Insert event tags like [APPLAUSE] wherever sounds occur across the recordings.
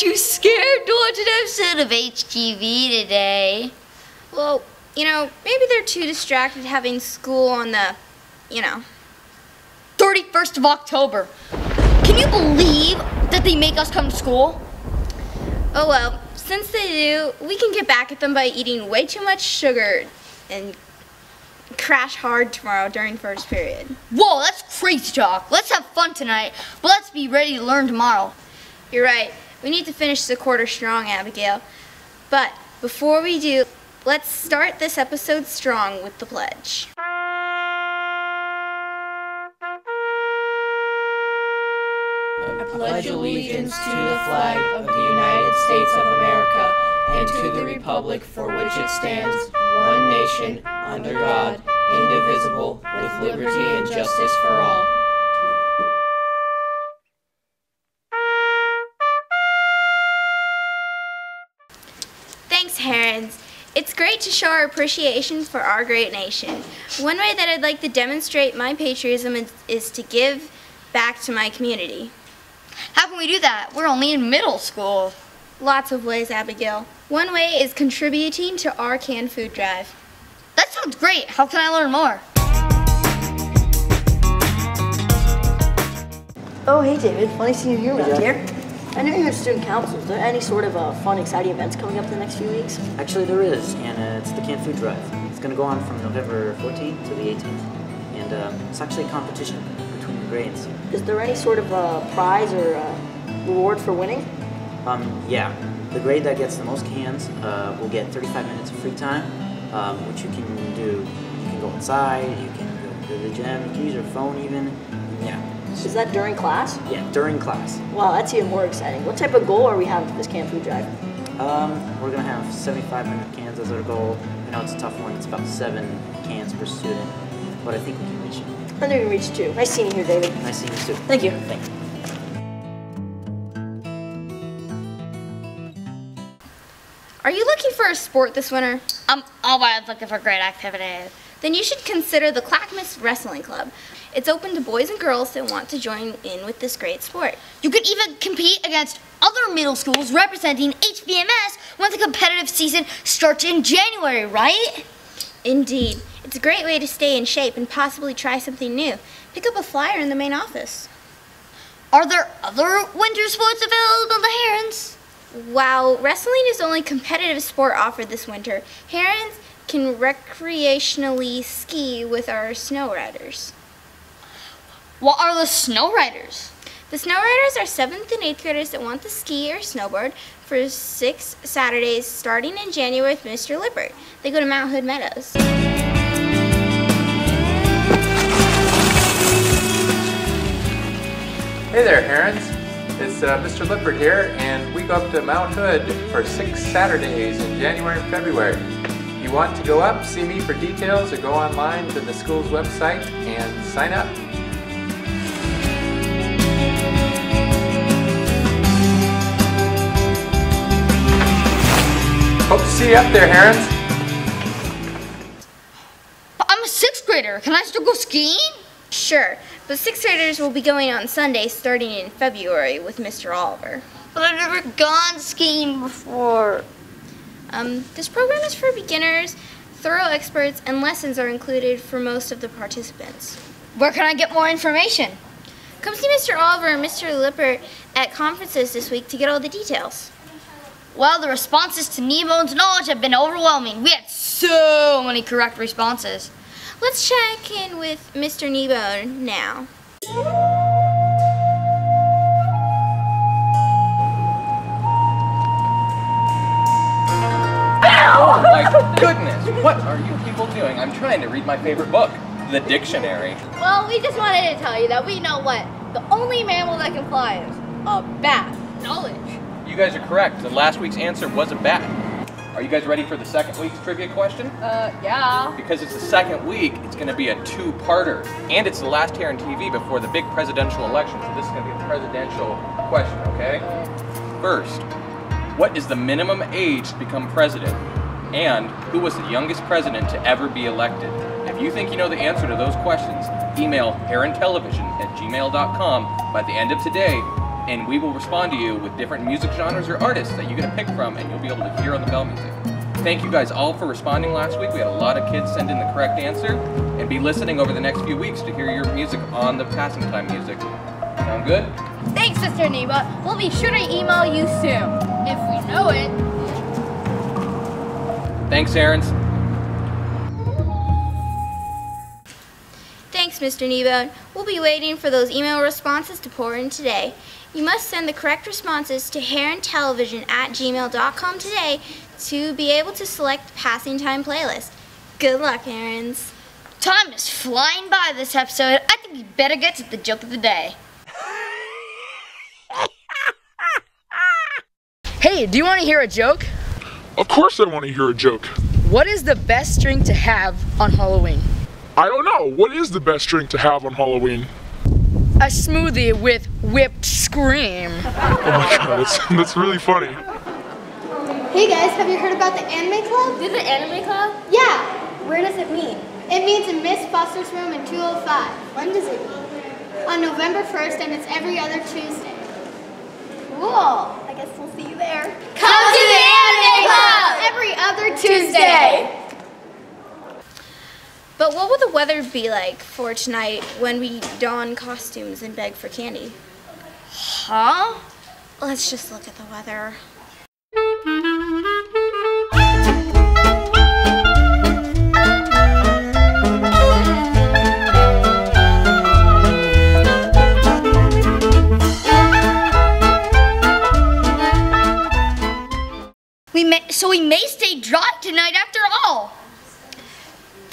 must be too scared to watch an episode of HTV today. Well, you know, maybe they're too distracted having school on the, you know. 31st of October. Can you believe that they make us come to school? Oh well, since they do, we can get back at them by eating way too much sugar and crash hard tomorrow during first period. Whoa, that's crazy talk. Let's have fun tonight, but let's be ready to learn tomorrow. You're right. We need to finish the quarter strong, Abigail. But before we do, let's start this episode strong with the pledge. I pledge allegiance to the flag of the United States of America and to the republic for which it stands, one nation, under God, indivisible, with liberty and justice for all. Thanks, Herons. It's great to show our appreciation for our great nation. One way that I'd like to demonstrate my patriotism is, is to give back to my community. How can we do that? We're only in middle school. Lots of ways, Abigail. One way is contributing to our canned food drive. That sounds great. How can I learn more? Oh, hey David. Funny seeing you here around here. I know you're in student council. Is there any sort of uh, fun, exciting events coming up in the next few weeks? Actually, there is, and uh, it's the Canned Food Drive. It's going to go on from November 14th to the 18th, and um, it's actually a competition between the grades. Is there any sort of uh, prize or uh, reward for winning? Um, yeah, the grade that gets the most cans uh, will get 35 minutes of free time, um, which you can do. You can go inside, you can go to the gym, you can use your phone even. Yeah, Is that during class? yeah, during class. Wow, that's even more exciting. What type of goal are we having for this camp food drive? Um, we're gonna have 75 minute cans as our goal. I know it's a tough one. It's about seven cans per student, but I think we can reach it. I know you reached two. Nice seeing you here, David. Nice seeing you too. Thank you. Thank you. Are you looking for a sport this winter? I'm always looking for great activities. Then you should consider the Clackamas Wrestling Club. It's open to boys and girls that want to join in with this great sport. You could even compete against other middle schools representing HVMS when the competitive season starts in January, right? Indeed. It's a great way to stay in shape and possibly try something new. Pick up a flyer in the main office. Are there other winter sports available to Herons? While wrestling is the only competitive sport offered this winter, Herons can recreationally ski with our snow riders. What are the snow riders? The snow riders are 7th and 8th graders that want to ski or snowboard for six Saturdays starting in January with Mr. Lippert. They go to Mount Hood Meadows. Hey there, Herons. It's uh, Mr. Lippert here, and we go up to Mount Hood for six Saturdays in January and February. You want to go up, see me for details, or go online to the school's website and sign up. Hope to see you up there, Herons. But I'm a sixth grader. Can I still go skiing? Sure, but 6th graders will be going on Sunday starting in February with Mr. Oliver. But I've never gone skiing before. Um, this program is for beginners, thorough experts, and lessons are included for most of the participants. Where can I get more information? Come see Mr. Oliver and Mr. Lippert at conferences this week to get all the details. Well, the responses to Nemo's knowledge have been overwhelming. We had so many correct responses. Let's check in with Mr. Nebo now. Oh my goodness! What are you people doing? I'm trying to read my favorite book, the dictionary. Well, we just wanted to tell you that we know what the only mammal that can fly is a bat. Guys are correct. And last week's answer was a bat. Are you guys ready for the second week's trivia question? Uh, yeah. Because it's the second week, it's going to be a two-parter, and it's the last Heron TV before the big presidential election. So this is going to be a presidential question, okay? First, what is the minimum age to become president? And who was the youngest president to ever be elected? If you think you know the answer to those questions, email herontelevision at gmail.com by the end of today, and we will respond to you with different music genres or artists that you're going to pick from, and you'll be able to hear on the bell music. Thank you guys all for responding last week. We had a lot of kids send in the correct answer, and be listening over the next few weeks to hear your music on the passing time music. Sound good? Thanks, Mr. Neva. We'll be sure to email you soon. If we know it. Thanks, Herons. Thanks, Mr. Kneebone. We'll be waiting for those email responses to pour in today. You must send the correct responses to herontelevision at gmail.com today to be able to select the passing time playlist. Good luck, Herons. Time is flying by this episode. I think we better get to the joke of the day. [LAUGHS] Hey, do you want to hear a joke? Of course I want to hear a joke. What is the best drink to have on Halloween? I don't know. What is the best drink to have on Halloween? A smoothie with whipped cream. Oh my god, that's, that's really funny. Hey guys, have you heard about the anime club? Did the anime club? Yeah. Where does it mean? It means in Miss Foster's room in 205. When does it meet? On November 1st, and it's every other Tuesday. Cool. I guess we'll see you there. Come to the anime club every other Tuesday. But what will the weather be like for tonight when we don costumes and beg for candy? Huh? Let's just look at the weather.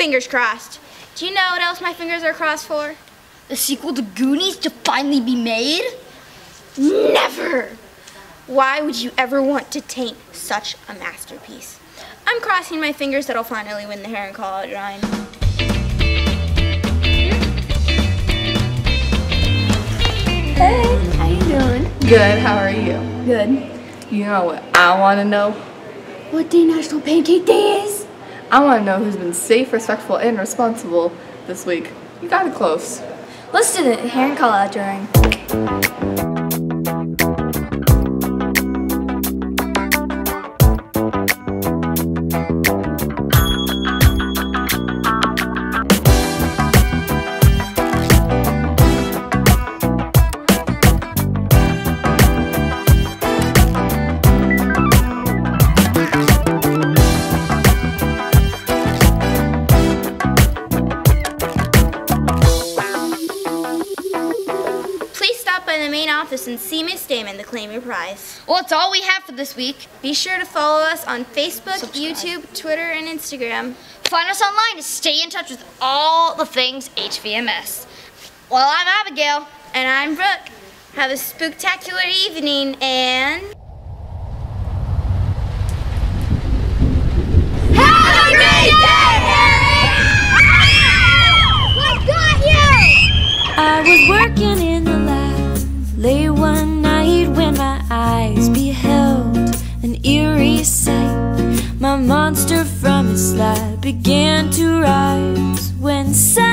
Fingers crossed. Do you know what else my fingers are crossed for? The sequel to Goonies to finally be made? Never! Why would you ever want to taint such a masterpiece? I'm crossing my fingers that I'll finally win the hair and call. Hey, how you doing? Good, how are you? Good. You know what I want to know? What day National Pancake Day is? I want to know who's been safe, respectful, and responsible this week. You got it close. Let's do the hair and call out drawing. And see Miss Damon to claim your prize. Well, that's all we have for this week. Be sure to follow us on Facebook, YouTube, Twitter, and Instagram. Find us online to stay in touch with all the things HVMS. Well, I'm Abigail. And I'm Brooke. Have a spooktacular evening and. Began to rise when suddenly